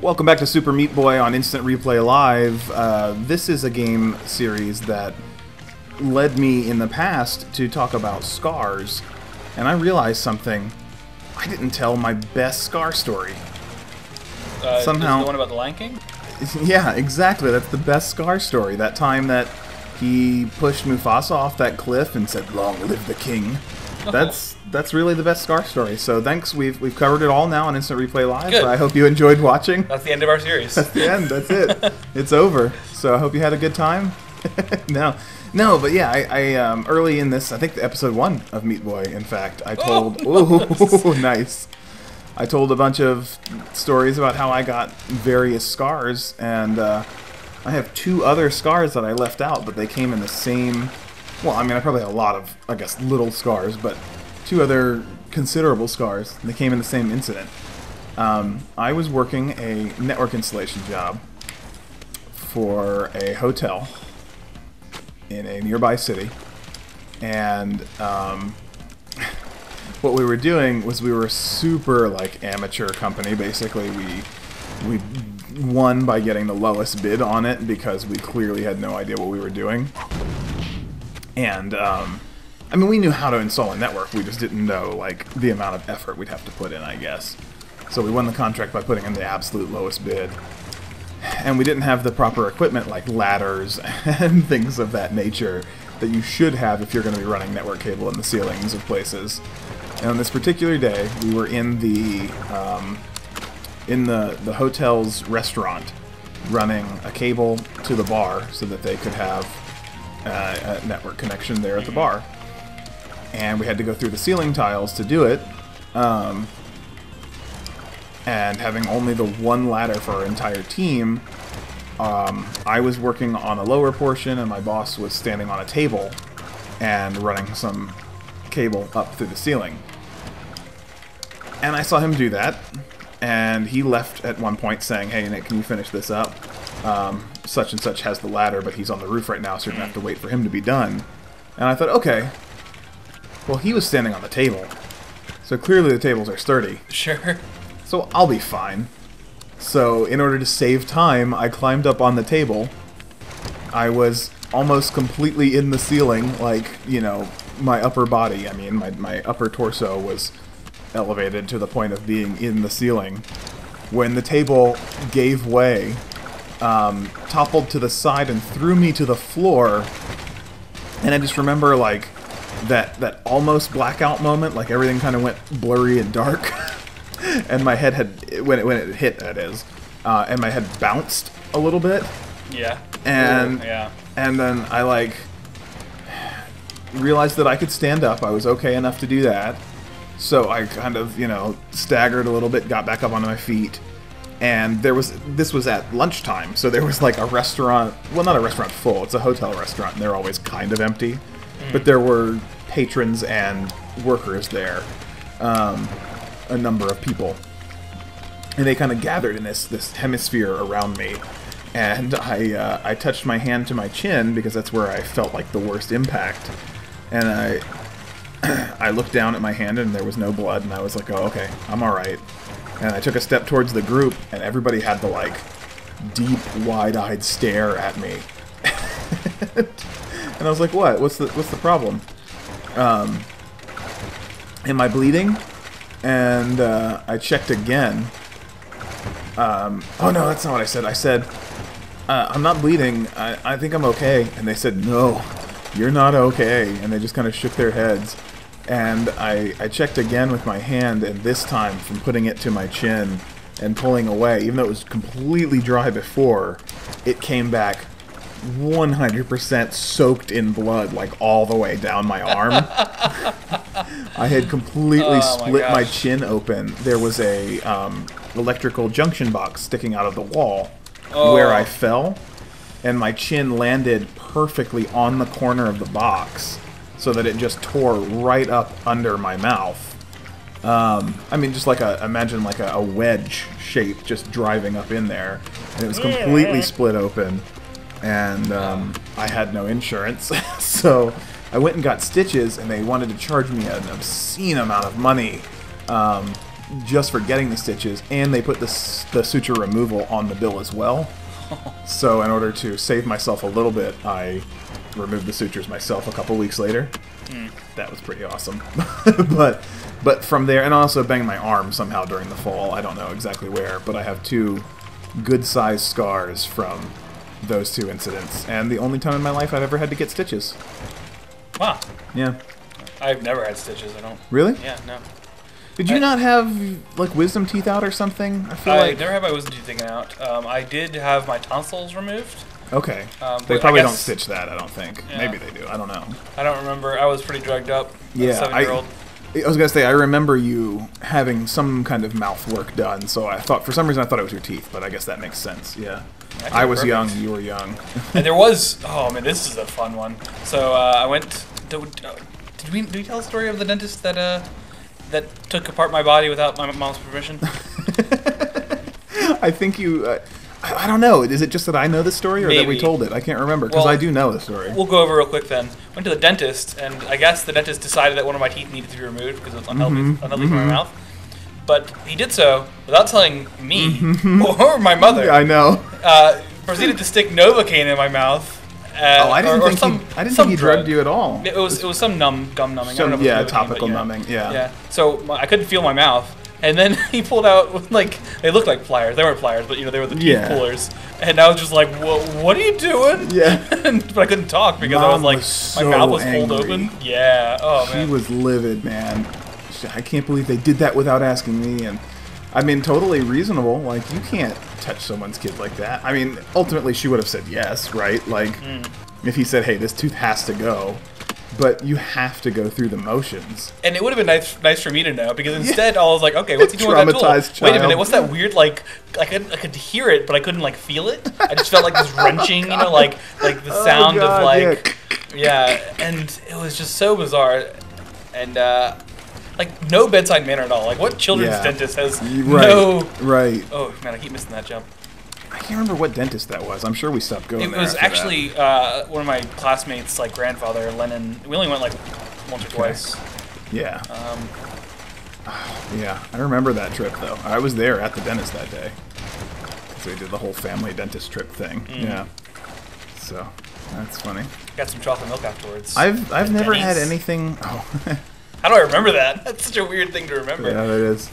Welcome back to Super Meat Boy on Instant Replay Live. Uh, this is a game series that led me in the past to talk about scars, and I realized something. I didn't tell my best scar story. Uh, Somehow- the one about the Lion King. Yeah, exactly. That's the best scar story. That time that he pushed Mufasa off that cliff and said, "Long live the king." That's that's really the best scar story. So thanks. We've we've covered it all now on Instant Replay Live. Good. I hope you enjoyed watching. That's the end of our series. That's the end. That's it. it's over. So I hope you had a good time. no, no, but yeah, I, I um, early in this, I think the episode one of Meat Boy. In fact, I told. Oh, Ooh, nice. I told a bunch of stories about how I got various scars, and uh, I have two other scars that I left out, but they came in the same. Well, I mean, I probably have a lot of, I guess, little scars, but two other considerable scars. They came in the same incident. Um, I was working a network installation job for a hotel in a nearby city, and um, what we were doing was we were a super like amateur company. Basically, we we won by getting the lowest bid on it because we clearly had no idea what we were doing. And um, I mean, we knew how to install a network. We just didn't know like the amount of effort we'd have to put in, I guess. So we won the contract by putting in the absolute lowest bid. And we didn't have the proper equipment like ladders and things of that nature that you should have if you're going to be running network cable in the ceilings of places. And on this particular day, we were in the um, in the the hotel's restaurant, running a cable to the bar so that they could have uh, a network connection there at the bar. And we had to go through the ceiling tiles to do it. Um, and having only the one ladder for our entire team, um, I was working on a lower portion, and my boss was standing on a table and running some cable up through the ceiling. And I saw him do that, and he left at one point saying, "Hey Nick, can you finish this up? Um, such and such has the ladder, but he's on the roof right now, so you're gonna have to wait for him to be done." And I thought, okay. Well, he was standing on the table, so clearly the tables are sturdy. Sure. So I'll be fine. So, in order to save time, I climbed up on the table. I was almost completely in the ceiling, like, you know, my upper body, I mean, my, my upper torso was elevated to the point of being in the ceiling. When the table gave way, um, toppled to the side and threw me to the floor. And I just remember, like, that, that almost blackout moment, like everything kind of went blurry and dark. and my head had when it when it hit that is, uh, and my head bounced a little bit, Yeah. and Ooh, yeah. and then I like realized that I could stand up. I was okay enough to do that, so I kind of you know staggered a little bit, got back up onto my feet, and there was this was at lunchtime, so there was like a restaurant. Well, not a restaurant full. It's a hotel restaurant, and they're always kind of empty, but there were patrons and workers there. Um, a number of people, and they kind of gathered in this this hemisphere around me. And I uh, I touched my hand to my chin because that's where I felt like the worst impact. And I I looked down at my hand and there was no blood, and I was like, oh okay, I'm all right. And I took a step towards the group, and everybody had the like deep, wide-eyed stare at me. and I was like, what? What's the what's the problem? Um, am I bleeding? and uh, I checked again. Um, oh no, that's not what I said. I said, uh, I'm not bleeding. I, I think I'm okay. And they said, no, you're not okay. And they just kind of shook their heads. And I, I checked again with my hand, and this time, from putting it to my chin and pulling away, even though it was completely dry before, it came back 100% soaked in blood, like all the way down my arm. I had completely Oh split my, gosh. chin open. There was a um, electrical junction box sticking out of the wall where Oh. I fell, and my chin landed perfectly on the corner of the box, so that it just tore right up under my mouth. Um, I mean, just like a imagine like a, a wedge shape just driving up in there, and it was completely split open. And um, I had no insurance, so I went and got stitches, and they wanted to charge me an obscene amount of money um, just for getting the stitches, and they put the, the suture removal on the bill as well. So in order to save myself a little bit, I removed the sutures myself a couple weeks later. That was pretty awesome. but but from there, and also banged my arm somehow during the fall. I don't know exactly where, but I have two good-sized scars from those two incidents, and the only time in my life I've ever had to get stitches. Wow. Yeah. I've never had stitches. I don't. Really? Yeah, no. Did you I- not have like wisdom teeth out or something? I feel I like never had my wisdom teeth taken out. Um, I did have my tonsils removed. Okay. Um, they probably don't stitch that. I don't think. Yeah. Maybe they do. I don't know. I don't remember. I was pretty drugged up. Yeah, seven I, year old. I was gonna say I remember you having some kind of mouth work done, so I thought for some reason I thought it was your teeth, but I guess that makes sense. Yeah, I was perfect. young, you were young. And there was. Oh man, this is a fun one. So uh, I went. To, uh, did we? Did we tell the story of the dentist that uh that took apart my body without my mom's permission? I think you. Uh, I, don't know. Is it just that I know the story, or that we told it? I can't remember because Well, I do know the story. We'll go over real quick then. Went to the dentist, and I guess the dentist decided that one of my teeth needed to be removed because it was unhealthy, Mm-hmm, unhealthy for my mouth. But he did so without telling me or my mother. Mm-hmm. I know. uh, proceeded to stick Novocaine in my mouth. Uh, Oh, I didn't or, or think some, he, I didn't think he drug. drugged you at all. It was it was some numb gum numbing. I Some- don't know yeah, it was Novocaine, topical yeah. numbing, yeah. Yeah. So my, I couldn't feel my mouth, and then he pulled out like they looked like pliers. They weren't pliers, but you know they were the Yeah. pullers. And I was just like, "What are you doing?" Yeah. And- but I couldn't talk because I was like, was my mouth was pulled open. Yeah. Oh She man. She was livid, man. I can't believe they did that without asking me. And I mean, totally reasonable. Like, you can't touch someone's kid like that. I mean, ultimately, she would have said yes, right? Like, Hmm. if he said, "Hey, this tooth has to go," but you have to go through the motions. And it would have been nice, nice for me to know because instead I was like, okay, what's he doing with that tool? Traumatized Wait a minute, what's that weird like? I could I could hear it, but I couldn't like feel it. I just felt like this wrenching, you know, like like the sound Oh, of like yeah. and it was just so bizarre, and uh, like no bedside manner at all. Like what children's Yeah. dentist has Right, no? right. Oh man, I keep missing that jump. I can't remember what dentist that was. I'm sure we stopped going. It was actually uh, one of my classmates, like grandfather Lennon. We only went like once or twice. Yeah, Um, yeah. I remember that trip though. I was there at the dentist that day. So we did the whole family dentist trip thing. Mm. Yeah. So that's funny. got some chocolate milk afterwards. I've I've never had anything. Oh, How do I remember that? That's such a weird thing to remember. yeah, that is.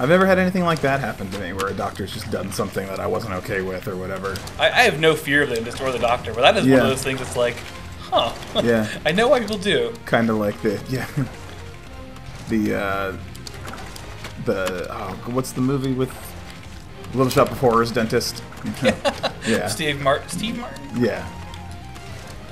I've never had anything like that happen to me, where a doctor's just done something that I wasn't okay with or whatever. I, I have no fear of the dentist or the doctor, but that is one of those things that's like, huh. Yeah. I know why people do. Kind of like the yeah, the uh, the oh, what's the movie with Little Shop of Horrors dentist? yeah, Steve Martin. Steve Martin. yeah.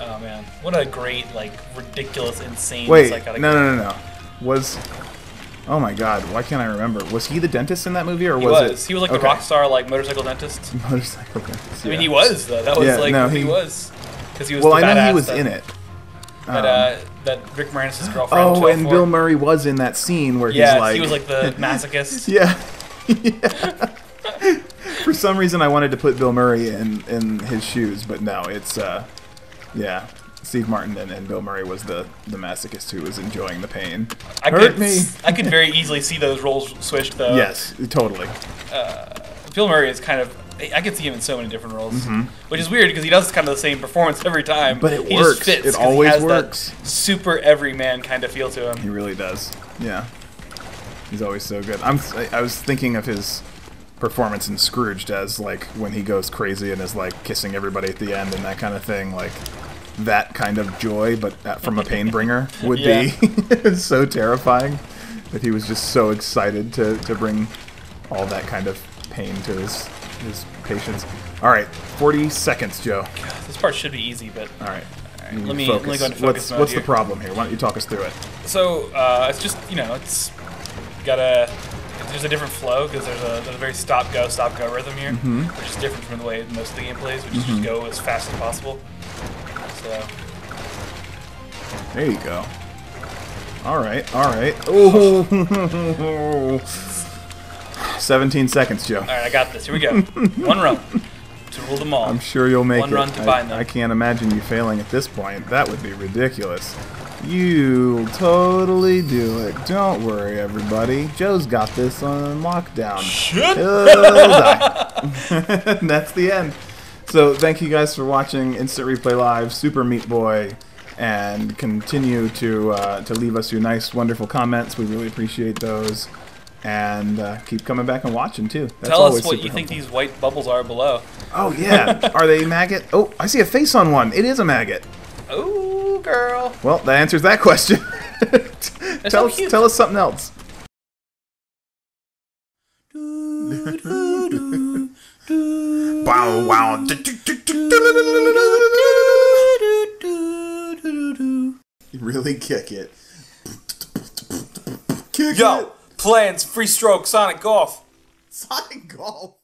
Oh man, what a great, like, ridiculous, insane Wait, no, no, no, no. Was oh my god, why can't I remember? Was he the dentist in that movie, or He was, was. it? He was like okay. the rock star, like motorcycle dentist. motorcycle dentist? I mean, he was though. That was Yeah, like no, he, he- was. Because he was. Well, I know he was that, in it. That Um, uh, that Rick Moranis' girlfriend. Oh, and for. Bill Murray was in that scene where Yeah, he's like, he was like the masochist. yeah. Yeah. For some reason, I wanted to put Bill Murray in in his shoes, but no, it's uh, yeah. Steve Martin and, and Bill Murray was the the masochist who was enjoying the pain. I Hurt could, me. I could very easily see those roles switched though. yes, totally. Bill Murray is kind of. I could see him in so many different roles, which is weird because he does kind of the same performance every time. Mm-hmm. But it he works. Just fits It always he has works. That super everyman kind of feel to him. He really does. Yeah, he's always so good. I'm I was thinking of his performance in Scrooged as like when he goes crazy and is like kissing everybody at the end and that kind of thing, like. That kind of joy, but from a pain bringer, would be so terrifying. That he was just so excited to, to bring all that kind of pain to his his patients. All right, forty seconds, Joe. This part should be easy, but All right, right, you let me- let me go into what's focus mode what's here. the problem here? Why don't you talk us through it? so uh, it's just you know it's gotta. There's a different flow because there's a, there's a very stop go stop go rhythm here, Mm-hmm. which is different from the way most of the game plays, which is just go as fast as possible. So There you go. All right, all right. Oh, 17 seconds, Joe. all right, I got this. Here we go. One run to rule them all. I'm sure you'll make One it. run to I, bind them. I can't imagine you failing at this point. That would be ridiculous. You'll totally do it. Don't worry, everybody. Joe's got this on lockdown. Shit. He'll die. and that's the end. So thank you guys for watching Instant Replay Live, Super Meat Boy, and continue to uh, to leave us your nice, wonderful comments. We really appreciate those, and uh, keep coming back and watching too. That's Tell us what super you think these white bubbles are below. Oh yeah, are they maggot? Oh, I see a face on one. It is a maggot. Oh girl. Well, that answers that question. tell so us, tell us something else. Wow, wow. Really kick it. Kick Yo, it. plans, free stroke, Sonic Golf. Sonic Golf.